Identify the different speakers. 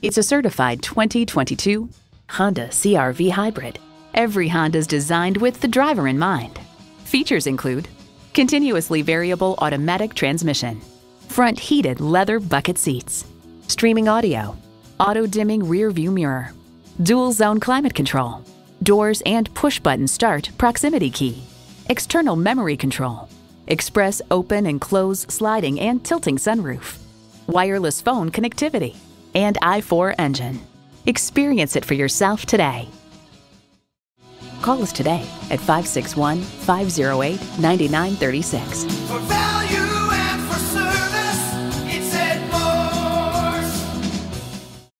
Speaker 1: It's a certified 2022 Honda CRV Hybrid. Every Honda is designed with the driver in mind. Features include continuously variable automatic transmission, front heated leather bucket seats, streaming audio, auto dimming rear view mirror, dual zone climate control, doors and push button start proximity key, external memory control, express open and close sliding and tilting sunroof, wireless phone connectivity, and i4 engine. Experience it for yourself today. Call us today at 561 508 9936.